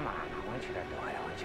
嘛？我吃点得了，我去，